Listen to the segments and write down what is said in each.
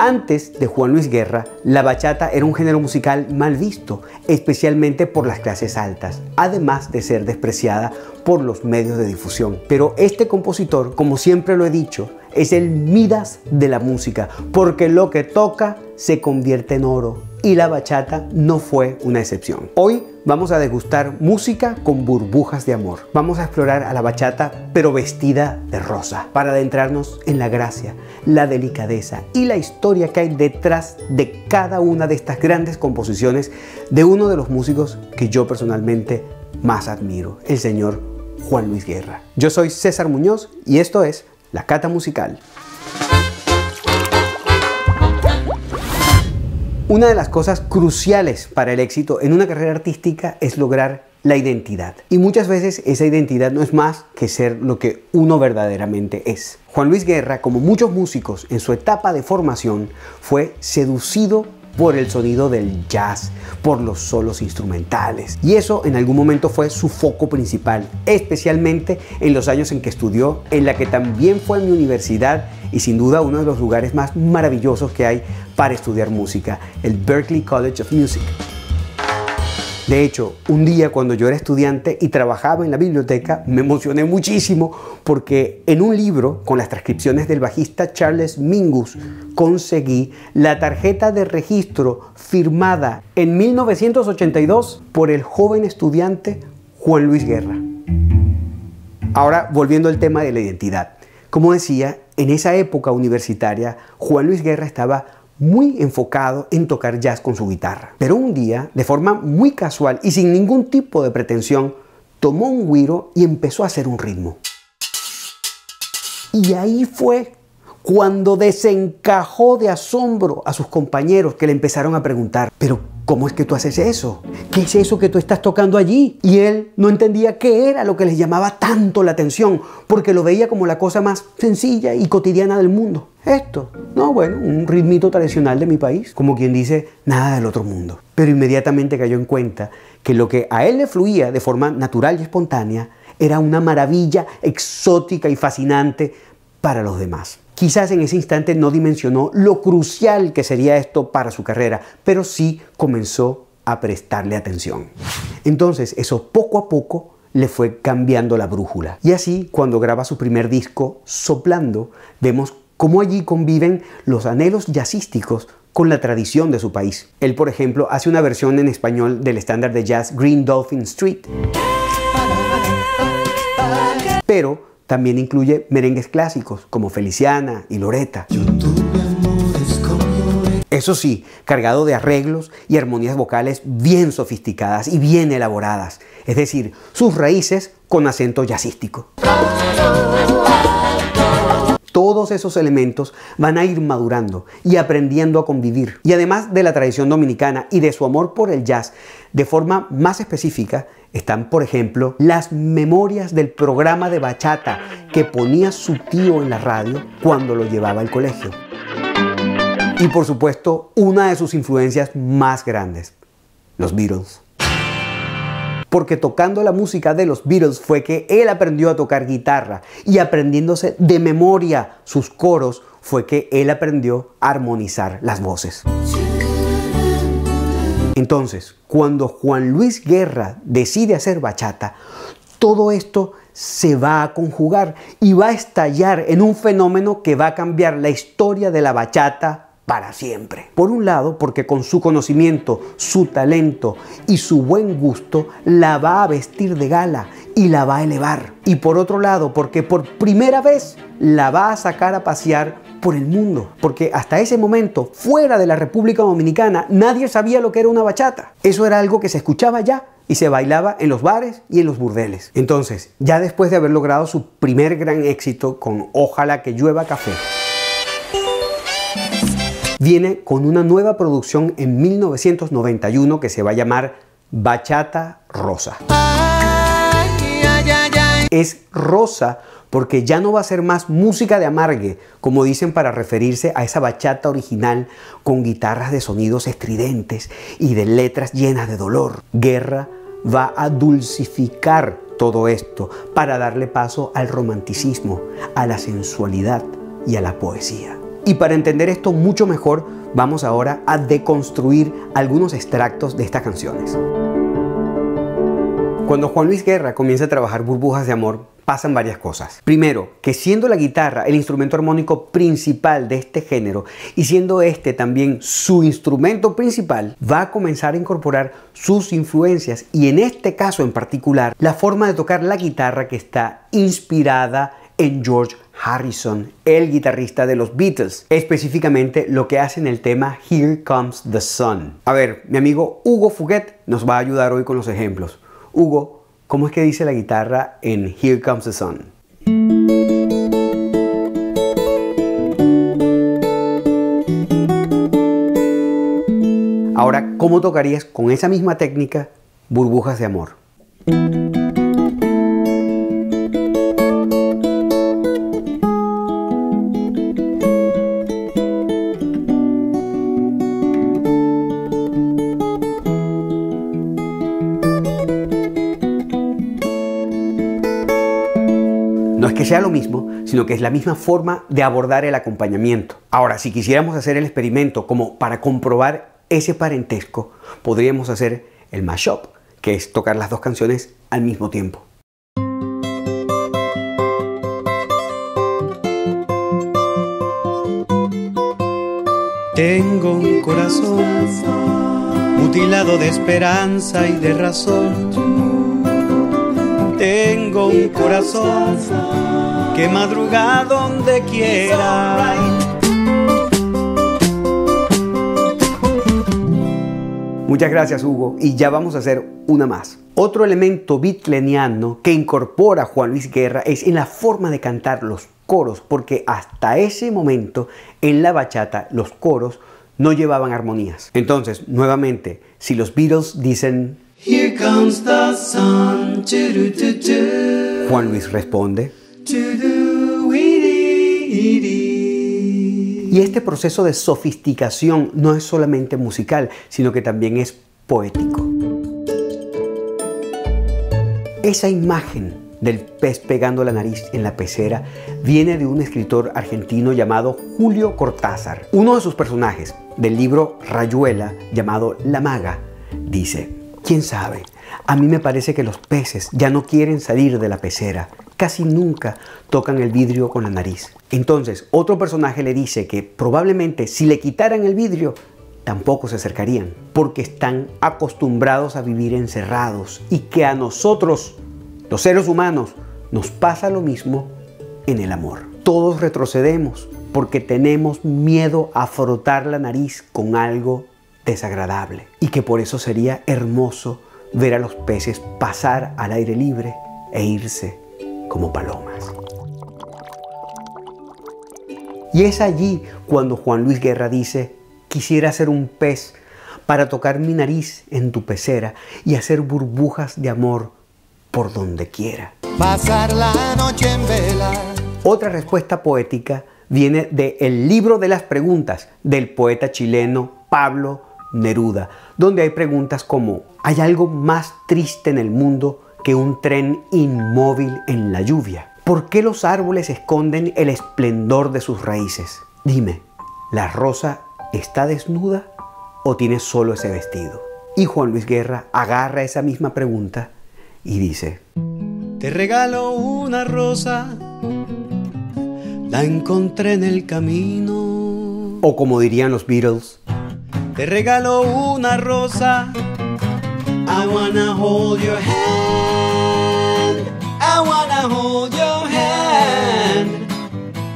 Antes de Juan Luis Guerra, la bachata era un género musical mal visto, especialmente por las clases altas, además de ser despreciada por los medios de difusión. Pero este compositor, como siempre lo he dicho, es el Midas de la música, porque lo que toca se convierte en oro. Y la bachata no fue una excepción. Hoy vamos a degustar música con burbujas de amor. Vamos a explorar a la bachata, pero vestida de rosa, para adentrarnos en la gracia, la delicadeza y la historia que hay detrás de cada una de estas grandes composiciones de uno de los músicos que yo personalmente más admiro, el señor Juan Luis Guerra. Yo soy César Muñoz y esto es La Cata Musical. Una de las cosas cruciales para el éxito en una carrera artística es lograr la identidad. Y muchas veces esa identidad no es más que ser lo que uno verdaderamente es. Juan Luis Guerra, como muchos músicos en su etapa de formación, fue seducido por el sonido del jazz, por los solos instrumentales. Y eso en algún momento fue su foco principal, especialmente en los años en que estudió, en la que también fue mi universidad y sin duda uno de los lugares más maravillosos que hay para estudiar música, el Berklee College of Music. De hecho, un día cuando yo era estudiante y trabajaba en la biblioteca, me emocioné muchísimo porque en un libro con las transcripciones del bajista Charles Mingus conseguí la tarjeta de registro firmada en 1982 por el joven estudiante Juan Luis Guerra. Ahora, volviendo al tema de la identidad. Como decía, en esa época universitaria, Juan Luis Guerra estaba muy enfocado en tocar jazz con su guitarra. Pero un día, de forma muy casual y sin ningún tipo de pretensión, tomó un guiro y empezó a hacer un ritmo. Y ahí fue cuando desencajó de asombro a sus compañeros que le empezaron a preguntar, pero ¿cómo es que tú haces eso? ¿Qué es eso que tú estás tocando allí? Y él no entendía qué era lo que les llamaba tanto la atención, porque lo veía como la cosa más sencilla y cotidiana del mundo. Esto, no, bueno, un ritmito tradicional de mi país, como quien dice, nada del otro mundo. Pero inmediatamente cayó en cuenta que lo que a él le fluía de forma natural y espontánea era una maravilla exótica y fascinante para los demás. Quizás en ese instante no dimensionó lo crucial que sería esto para su carrera, pero sí comenzó a prestarle atención. Entonces, eso poco a poco le fue cambiando la brújula. Y así, cuando graba su primer disco, Soplando, vemos cómo allí conviven los anhelos jazzísticos con la tradición de su país. Él, por ejemplo, hace una versión en español del estándar de jazz Green Dolphin Street. Pero también incluye merengues clásicos como Feliciana y Loreta. Eso sí, cargado de arreglos y armonías vocales bien sofisticadas y bien elaboradas, es decir, sus raíces con acento jazzístico. Todos esos elementos van a ir madurando y aprendiendo a convivir. Y además de la tradición dominicana y de su amor por el jazz, de forma más específica, están, por ejemplo, las memorias del programa de bachata que ponía su tío en la radio cuando lo llevaba al colegio. Y por supuesto, una de sus influencias más grandes, los Beatles. Porque tocando la música de los Beatles fue que él aprendió a tocar guitarra y aprendiéndose de memoria sus coros fue que él aprendió a armonizar las voces. Entonces, cuando Juan Luis Guerra decide hacer bachata, todo esto se va a conjugar y va a estallar en un fenómeno que va a cambiar la historia de la bachata para siempre. Por un lado, porque con su conocimiento, su talento y su buen gusto la va a vestir de gala y la va a elevar. Y por otro lado, porque por primera vez la va a sacar a pasear por el mundo, porque hasta ese momento, fuera de la República Dominicana, nadie sabía lo que era una bachata. Eso era algo que se escuchaba ya y se bailaba en los bares y en los burdeles. Entonces, ya después de haber logrado su primer gran éxito con Ojalá que llueva café, viene con una nueva producción en 1991 que se va a llamar Bachata Rosa. Es rosa porque ya no va a ser más música de amargue, como dicen para referirse a esa bachata original con guitarras de sonidos estridentes y de letras llenas de dolor. Guerra va a dulcificar todo esto para darle paso al romanticismo, a la sensualidad y a la poesía. Y para entender esto mucho mejor, vamos ahora a deconstruir algunos extractos de estas canciones. Cuando Juan Luis Guerra comienza a trabajar Burbujas de Amor, pasan varias cosas. Primero, que siendo la guitarra el instrumento armónico principal de este género y siendo este también su instrumento principal, va a comenzar a incorporar sus influencias y en este caso en particular, la forma de tocar la guitarra que está inspirada en George Harrison, el guitarrista de los Beatles, específicamente lo que hace en el tema Here Comes the Sun. A ver, mi amigo Hugo Fuguet nos va a ayudar hoy con los ejemplos. Hugo, ¿cómo es que dice la guitarra en Here Comes the Sun? Ahora, ¿cómo tocarías con esa misma técnica burbujas de amor? Que sea lo mismo, sino que es la misma forma de abordar el acompañamiento. Ahora, si quisiéramos hacer el experimento como para comprobar ese parentesco, podríamos hacer el mashup, que es tocar las dos canciones al mismo tiempo. Tengo un corazón mutilado de esperanza y de razón tengo un corazón que madruga donde quiera. Muchas gracias Hugo y ya vamos a hacer una más. Otro elemento bitleniano que incorpora Juan Luis Guerra es en la forma de cantar los coros, porque hasta ese momento en la bachata los coros no llevaban armonías. Entonces, nuevamente, si los Beatles dicen Here comes the sun. Juan Luis responde. Y este proceso de sofisticación no es solamente musical, sino que también es poético. Esa imagen del pez pegando la nariz en la pecera viene de un escritor argentino llamado Julio Cortázar. Uno de sus personajes del libro Rayuela, llamado La Maga, dice, ¿Quién sabe? A mí me parece que los peces ya no quieren salir de la pecera. Casi nunca tocan el vidrio con la nariz. Entonces, otro personaje le dice que probablemente si le quitaran el vidrio, tampoco se acercarían, porque están acostumbrados a vivir encerrados y que a nosotros, los seres humanos, nos pasa lo mismo en el amor. Todos retrocedemos porque tenemos miedo a frotar la nariz con algo desagradable y que por eso sería hermoso ver a los peces pasar al aire libre e irse como palomas. Y es allí cuando Juan Luis Guerra dice, quisiera ser un pez para tocar mi nariz en tu pecera y hacer burbujas de amor por donde quiera. Pasar la noche en vela. Otra respuesta poética viene de El libro de las preguntas del poeta chileno Pablo Neruda, donde hay preguntas como, ¿hay algo más triste en el mundo que un tren inmóvil en la lluvia? ¿Por qué los árboles esconden el esplendor de sus raíces? Dime, ¿la rosa está desnuda o tiene solo ese vestido? Y Juan Luis Guerra agarra esa misma pregunta y dice, Te regalo una rosa, la encontré en el camino. O como dirían los Beatles, te regalo una rosa. I wanna hold your hand. I wanna hold your hand.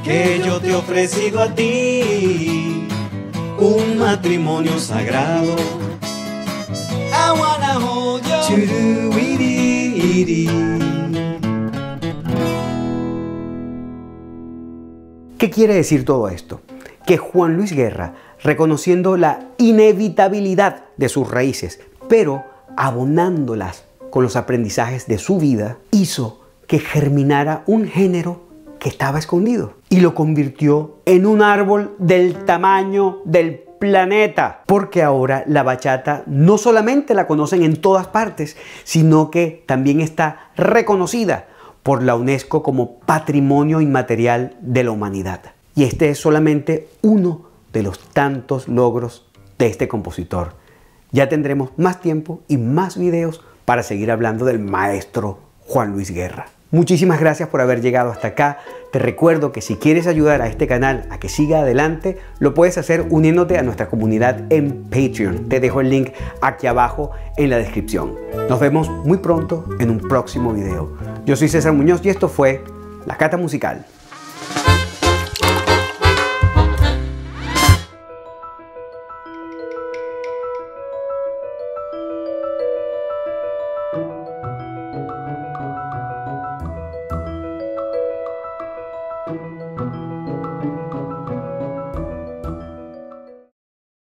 Que yo te he ofrecido a ti un matrimonio sagrado. I wanna hold your ¿Qué quiere decir todo esto? Que Juan Luis Guerra reconociendo la inevitabilidad de sus raíces, pero abonándolas con los aprendizajes de su vida, hizo que germinara un género que estaba escondido y lo convirtió en un árbol del tamaño del planeta. Porque ahora la bachata no solamente la conocen en todas partes, sino que también está reconocida por la UNESCO como Patrimonio Inmaterial de la Humanidad. Y este es solamente uno de los tantos logros de este compositor. Ya tendremos más tiempo y más videos para seguir hablando del maestro Juan Luis Guerra. Muchísimas gracias por haber llegado hasta acá. Te recuerdo que si quieres ayudar a este canal a que siga adelante, lo puedes hacer uniéndote a nuestra comunidad en Patreon. Te dejo el link aquí abajo en la descripción. Nos vemos muy pronto en un próximo video. Yo soy César Muñoz y esto fue La Cata Musical.